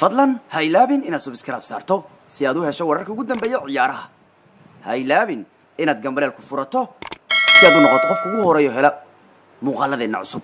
fadlan ha ilaabin inaad subscribe saarto si aad u hesho wararka ugu dambeeya ciyaaraha. Ha ilaabin inaad gambaleel ku furato si aad u noqoto qofka ugu horeeyo hela muuqaaladeenna cusub.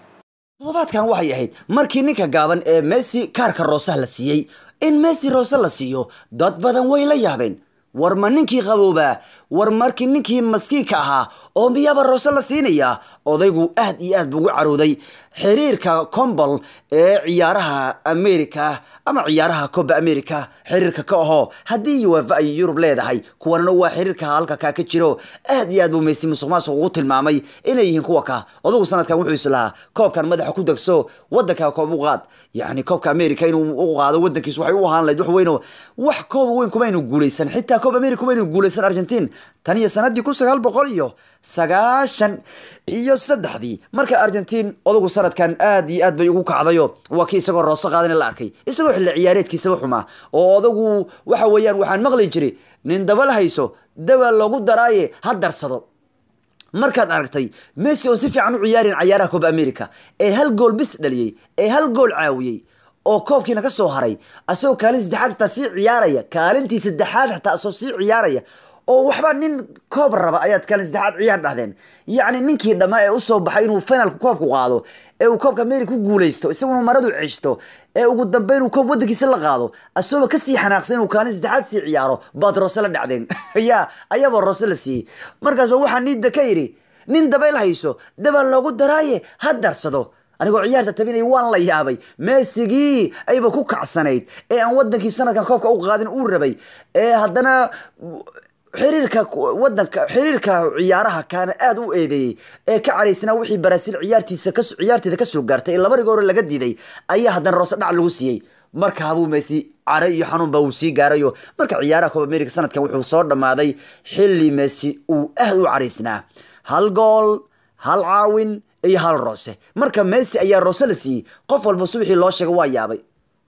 Toddobaadkan waxay ahayd markii ninka gaaban ee messi kaarka roosaha la siiyey. In messi roose la siiyo dad badan way la yaabeen. War ma ninkii qaboobaa war markii ninkii maskiinka ahaa oo miyaaba roose la siinayaa odaygu aad iyo aad buu ugu carooday xiriirka combol ee ciyaaraha america ama ciyaaraha coba america xiriirka ka ahoo haddii uefa ay yurub leedahay kuwanana waa xiriirka halka kaa ka jiro. Aad iyo aad buu messi musuq ugu tilmaamay inay yihiin kuwa ka. Odagu sanadkan wuxuu islahaa koobkan madaxa ku degso wadanka koob u qaad yacni koobka america inuu u qaado wadankiis waxay u ahaan lahayd wax weyn oo wax koob weyn kumaynu guuleysan xitaa koob america kumaynu guuleysan argentin tan iyo sanadii kun sagaal boqol iyo sagaashan iyo saddexdii marka argentin odagu sanadkan aad iyo aad bay ugu kacdayo. Waa kii isagoo rooso qaadan la arkay. Isagoo xilli ciyaareedkiisaba xumaa. Oo odagu waxa weeyaan waxaan maqli jiray nin daba la hayso daba loogu daraaye ha darsado. Markaad aragtay messi oon si fiican u ciyaarin cayaaraha kooba america ee hal gool bis dhaliyey ee hal gool caawiyey oo koobkiina ka soo haray asagoo kaalin saddexaad xataa sii ciyaaraya kaalintii saddexaad xataa asoo sii ciyaaraya oo waxba nin koob raba ayaad kaalin saddexaad ciyaar dhahdeen. Yacni ninkii dhammaa ee u soo baxay inuu finalka koobku qaado ee uu koobka america ku guuleysto isaguna maradu ceshto ee ugu dambeyn uu koob wadankiisa la qaado asagoo ka sii xanaaqsan inuu kaalin saddexaad sii ciyaaro baad roose la dhacdeen. Yaa ayaaba roose la siiyey. Markaasba waxaa niida ka yidhi nin dabayl hayso dabal loogu daraaye ha darsado. Anigoo ciyaarta tabinaya waan la yaabay. Meesigii ayba ku kacsanayd ee aan wadankii sanadkan koobka u qaadin uu rabay. Ee haddana xiriirka wadanka xiriirka ciyaaraha kaana aada u eedeeyey ee ka caraysnaa wixii baraasiil ciyaartiisa ciyaarteeda ka soo gaartay ee laba rigoor laga diiday ayaa haddana roose dhac lagu siiyey. Marka habuu messi care iyo xanuun baa uu sii gaarayo marka ciyaaraha cob america sanadkan wuxuu soo dhammaaday xilli messi uu aada u caraysnaa hal gool hal caawin iyo hal roose. Marka messi ayaa roose la siiyey qof walba subaxii loo sheegay waa yaabay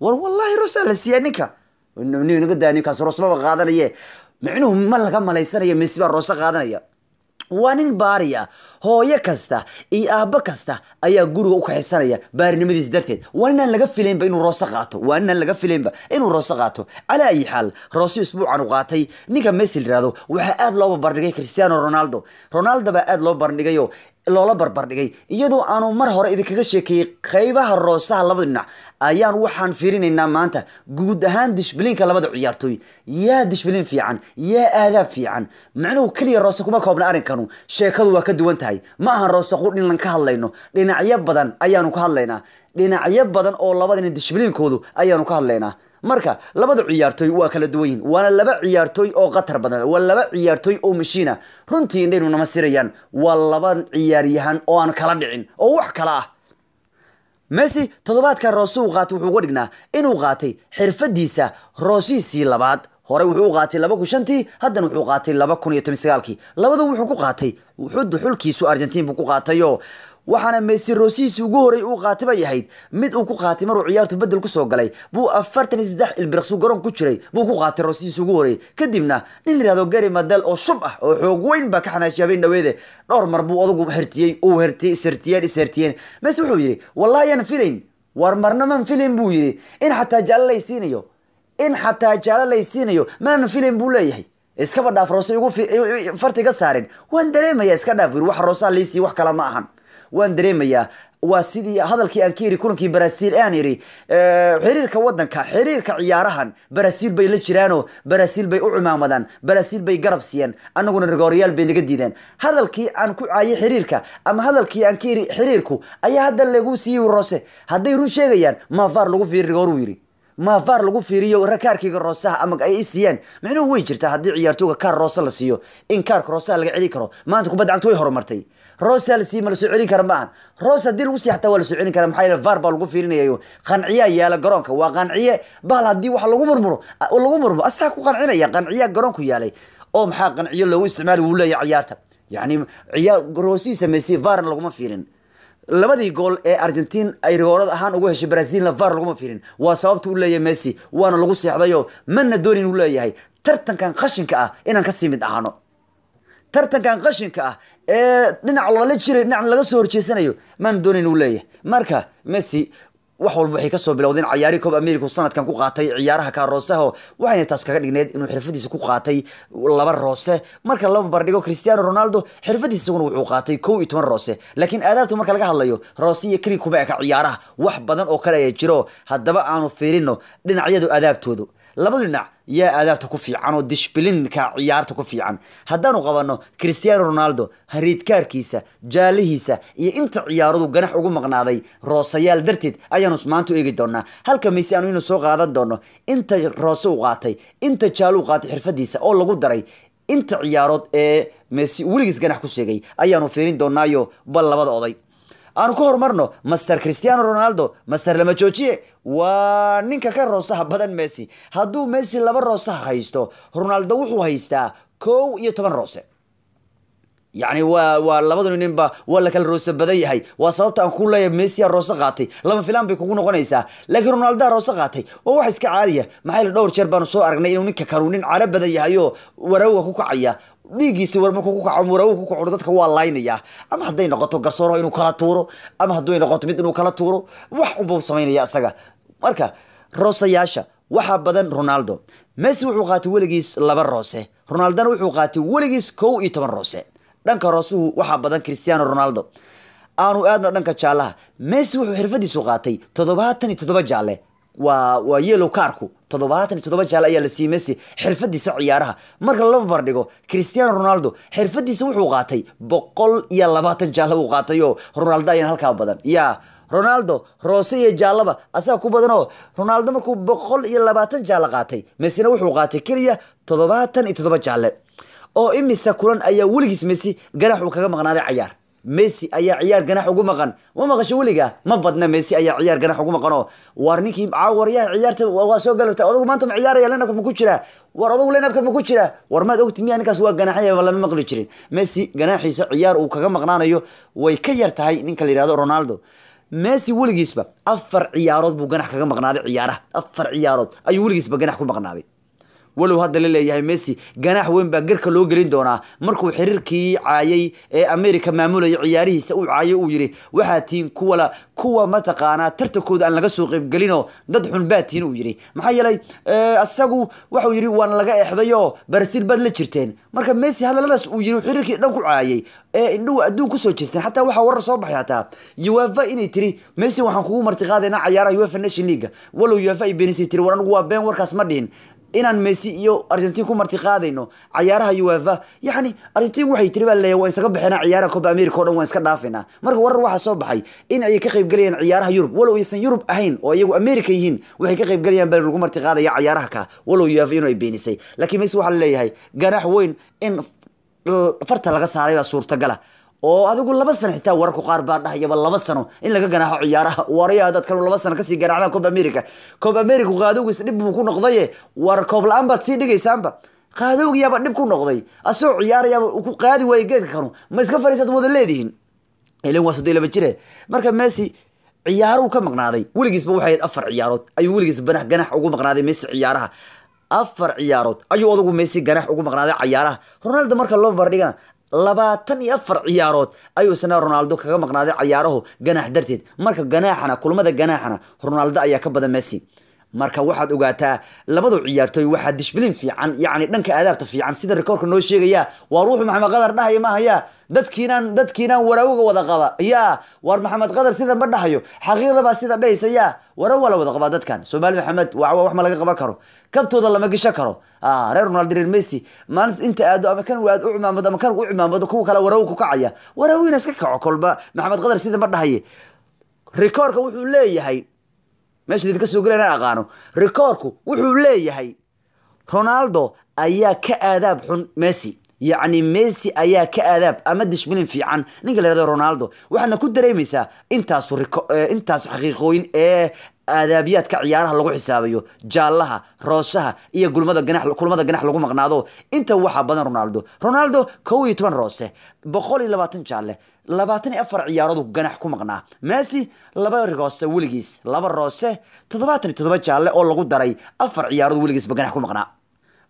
war wallahi roosaa la siiya ninka. Naga daa ninkaas qaadanaye. Micnuhu ma laga malaysanayo messi baa roose qaadanaya. Waa nin baariya hooyo kasta iyo aabbo kasta ayaa guriga u kaxisanaya baarinimadiis darteed. Waa ninaan laga filaynba inuu roose qaato? Waa ninaan laga filaynba inuu roose qaato? Calaa ayi xaal roosyo isbuucan u qaatay. Ninka messi layirahdo waxaa aada loo barbardhigay cristiano ronaldo. Ronaldo baa aada loo barbardhigayo loola barbardhigay iyadoo aanu mar hore idinkaga sheekeeyey qeybaha roosaha labada dhinac ayaan waxaan fiirinaynaa maanta guud ahaan dishbiliinka labada ciyaartooy. Yaa dishbiliin fiican yaa aadaab fiican. Macnuhu keliya roose kuma koobna arrinkanu sheekadu waa ka duwan tahay. Ma ahan roose qudhin lan ka hadlayno. Dhinacyo badan ayaanu ka hadlaynaa. Dhinacyo badan oo labadana dishbiliinkoodu ayaanu ka hadlaynaa marka labada ciyaartooy waa kala duwan yihiin waana laba ciyaartooy oo khatar badan. Waa laba ciyaartooy oo mashiina runtii indhaynu nama sirayaan. Waa laba ciyaaryahan oo aan kala dhicin oo wax kala ah. Messi toddobaadkan roose uu qaatay wuxuu uga dhignaa inuu qaatay xirfadiisa roosiisii labaad. Hore wuxuu qaatay laba kun shantii haddana wuxuu qaatay laba kun iyo toban sagaalkii labadu wuxuu ku qaatay wuxuu xulkiisu argentiin buu ku qaatayo waxaana messi roosihiisi ugu horey uu qaatay bay ahayd mid uu ku qaatay maruu ciyaartu bedel ku soo galay. Buu afartan saddex ilbiriqsu garoon ku jiray. Buu ku qaatay roosihiisi ugu horey. Kadibna nin layihahdo gary madel oo shub ah oo xoog weyn baa ka xanaashiya habeen dhaweede dhowr mar buu odagu hertiyey uu hertiyey ishertiyeen ishertiyeen messi wuxuu yidhi wallahi filayn. War marna man filayn buu yidhi. In xataa jaallo lay siinayo. In xataa jaallo lay siinayo. Maanan filayn buu leeyahay. Iskaba dhaaf roose igu farti ga saarin. Waan dareemaya iska dhaaf yiri wax roosaa liisii wax kale ma ahan waan dareemayaa. Waa sidii hadalkii aan ka yiri kulankii baraasiil aan yiri xiriirka wadanka xiriirka ciyaarahan baraasiil bay la jiraanoo baraasiil bay u cimaamadaan baraasiil bay garab siiyeen annaguna rigooryaal bay naga diideen. Hadalkii aan ku caayay xiriirka ama hadalkii aan ka yiri xiriirku ayaa hadda lagu siiyey roose. Hadday run sheegayaan maafaar lagu fiiri rigooruu yiri. Maafaar lagu fiiriyo kaarkayga roosaha ama ay i siiyeen. Micnuhu way jirtaa haddii ciyaartooga kaar roose la siiyo in kaarka roosaha laga celi karo maanta kubadda cagta way horumartay rosa la sii ma celin kara maahan ros haddii lagu sii xataa waa la soo celin kara maxaa yeele var baa lagu fiirinayayo. Qanciyaa yaalla garoonka waa qanciye bahal haddii wax lagu murmuro lagu murmuro asaa ku qancinaya qanciyaa garoonku yaalay oo maxaa qanciyo loogu isticmaali wuu leeyahay ciyaarta. Yani ciyaar roosihiisa messi varna laguma fiirin. Labadii gool ee argentin ay rigoorad ahaan ugu heshay brazilna var laguma fiirin. Waa sababta u leeyahay messi waana lagu seexdayo mana doonin uu leeyahay. Tartankan qashinka ah inaan ka sii mid ahano tartankan qashinka ah ee dhinac lala jiray dhinac laga soo horjeesanayo mana doonin uu leeyahay. Marka messi wax walba waxay ka soo bilowdeen ciyaari koob america sanadkan ku qaatay ciyaaraha kaa rooseho. Waxayna taas kaga dhigneed inuu xirfadiisa ku qaatay laba roose. Marka laba bardhigo cristiano ronaldo xirfadiisa isaguna wuxuu qaatay kow iyo toban roose. Laakiin aadaabta marka laga hadlayo roose iyo keli kuma eka ciyaaraha wax badan oo kale ayaa jiro. Haddaba aanu fiirino dhinacyadu aadaabtoodu labadu dhinac yaa aadaabta ku fiican oo dishbilinka ciyaarta ku fiican. Haddaanu qabanno cristiano ronaldo hariidkaarkiisa jaalihiisa iyo inta ciyaaradu ganax ugu maqnaaday roosayaal darteed ayaanu maanta u eegi doonaa. Halka mise aanu inu soo qaadan doono inta roose u qaatay inta jaalo u qaatay xirfadiisa oo lagu daray inta ciyaarood ee messi weligiis ganax ku sheegay ayaanu fiirin doonaayo bal labada oday aanu ka horumarno master cristiano ronaldo. Master lama joojiye waa ninka ka roosaha badan messi. Hadduu messi laba roosaha haysto ronaldo wuxuu haystaa kow iyo toban roose. Yacni waa waa labadu ninba waa la kala roose badan yahay. Waa sababta aan ku leeyahay messi a roose qaatay. Lama filaan bay kugu noqonaysaa. Laakiin ronaldoa roose qaatay. Waa wax iska caadiya. Maxaa dhowr jeer baanu soo aragnay inuu ninka kanu nin calo badan yahay oo waraaga ku kacaya dhiiggiisa war markuu ku kaco murawu ku kaco dadka waa laynayaa ama hadday noqoto garsooro inuu kala tuuro ama hadday noqoto mid inuu kala tuuro wax unbau samaynaya isaga marka roosayaasha waxaa badan ronaldo. Messi wuxuu qaatay weligiis laba roose. Ronaldona wuxuu qaatay weligiis kow iyo toban roose. Dhanka roosuhu waxaa badan cristiano ronaldo. Aanu aadno dhanka jaalaha. Messi wuxuu xirfadiisu qaatay toddobaatan iyo toddoba jaalle waa waa yellow kaarku toddobaatan iyo toddoba jaale ayaa la siiyey messi xirfadiisa ciyaaraha. Marka laba bardhigo cristiano ronaldo xirfadiisa wuxuu qaatay boqol iyo labaatan jaale uu qaatay. Oo ronaldo ayaan halkaa badan. Ya ronaldo roose iyo jaallaba asaga ku badan oo ronaldo markuu boqol iyo labaatan jaalle qaatay messina wuxuu qaatay keliya toddobaatan iyo toddoba jaalle oo imisa kulan ayaa weligiis messi ganax uu kaga maqnaaday cayaar messi ayaa ciyaar ganax ugu maqan. Ma maqasho weliga? Ma badna messi ayaa ciyaar ganax ugu maqan oo war ninkii waryaha ciyaarta waa soo galabta odagu maanta ma ciyaaraya lenabka ma ku jira? War odagu lenabka ma ku jira? War maad ogti miya ninkaas waa ganaxaya lama maqli jirin? Messi ganaxiisa ciyaar uu kaga maqnaanayo. Way ka yar tahay ninka la yihahdo ronaldo. Messi weligiisba afar ciyaarood buu ganax kaga maqnaaday ciyaaraha. Afar ciyaarood. Ayuu weligiisba ganax ku maqnaaday walow hadda la leeyahay messi ganaax weyn baa garka loo gelin doonaa. Markuu xiriirkii caayay ee america maamulaya ciyaarihiisa uu caayay uu yidhi waxaa tihiin kuwala kuwa mataqaanaa tartankooda aan laga soo qaybgelinoo dad xun baa tihiin uu yidhi. Maxaa yeelay isagu waxuu yidhi waan laga exdayoo barasiil baad la jirteen. Marka messi hadalladaas uu yidhi xiriirkii dhan ku caayay ee indhuhu adduun ku soo jeesteen. Xataa waxaa warar soo baxay hataa uefa inay tiri messi waxaan kugu martiqaadaynaa cayaaraha uefa nation leaga walow uefa ay beenisay tiri war anigu waa been warkaas ma dhihin inaan messi iyo argentin ku marti qaadayno cayaaraha uefa. Yani argentin waxay tiri baa leeyahay waan isaga bixinaa ciyaaraha coba america o dhan waan iska dhaafaynaa marka warar waxaa soo baxay in ay ka qaybgelayaan ciyaaraha yurub. Walow aysan yurub ahayn oo iyagu america yihiin waxay ka qaybgelayaan baa lagu marti qaadaya cayaaraha ka. Walow uefa inuu ay beenisay. Laakiin messi waxaa la leeyahay ganaax weyn in farta laga saaray baa suurtagala oo adigu laba sano xitaa wararku qaar baa dhahayaba laba sano in laga ganaaxo ciyaaraha. Waraya kanu laba sano ka sii ganaacdaan cob america. Cob america qaadowgiis dhib buu ku noqdaye. War koob la'aan baad sii dhigaysaanba. Qaadowgiyaaba dhib ku noqday. Asagoo ciyaarayaaba ku qaadi waaye geedka kanu ma iska fariisaad wada leedihiin? Ilan waa soddon laba jire? Marka messi ciyaaruu ka maqnaaday. Weligiisba waxay ahayd afar ciyaarood. Ayuu weligiis banax ganax ugu maqnaaday messi ciyaaraha. Afar ciyaarood. Ayuu odagu messi ganax ugu maqnaaday cayaaraha ronaldo marka loo bardhigana labaatan iyo afar ciyaarood. Ayuu isna ronaldo kaga maqnaaday cayaarahu ganaax darteed. Marka ganaaxana kulamada ganaaxana ronaldo ayaa ka badan messi marka waxaad ogaataa labadu ciyaartooy waxaa dishbilin fiican yacni dhanka aadaabta fiican sida rikoorka noo sheegaya waa ruuxu maxamed qadar dhahaya mahaya dadkiinaan dadkiinaan waraawiga wada qaba. Yaa war maxamed qadar sida ma dhahayo? Xaqiiqda baa sida dhahaysa yaa wara waa la wada qabaa dadkan. Soomaali maxamed waa wax ma laga qaban karo. Kabtooda lama gisho karo. Reer ronaldo reer messi maalinta inta aado ama kan aad u cimaamado ama kan u cimaamado kuwa kale waraawi ku kacaya. Waraawina iska kaco kolba. Maxamed qadar sida ma dhahaye. Rikoorka wuxuu leeyahay meesha idinka soo gelaya inaan aqaano rikoorku wuxuu leeyahay ronaldo ayaa ka aadaab xun messi. Yacni messi ayaa ka aadaab ama dishbilin fiican. Ninka la yihahdo ronaldo. Waxaadna ku dareemaysaa intaasu eh, intaas xaqiiqooyin ee aadaabiyaadka ciyaaraha lagu xisaabayo jaallaha rooshaha iyo kulmada ganax lagu maqnaado inta waxaa badan ronaldo. Ronaldo kow iyo toban roose boqol iyo labaatan jaalle labaatan iyo afar ciyaarood ganax ku maqnaa. Messi laba roose weligiis laba roose toddobaatan iyo toddoba jaalle oo lagu daray afar ciyaarood weligiisba ganax ku maqnaa.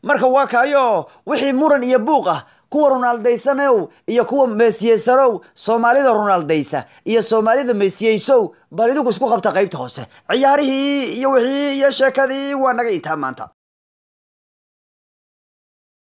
Marka waa kaayo wixii muran iyo buuq ah kuwa ronaldaysanow iyo kuwa meesiyeysanow soomaalida ronaldaysa iyo soomaalida meesiyeysow bal idinku isku qabta qaybta hoose. Ciyaarihii iyo wixii iyo sheekadii waa naga itaa maanta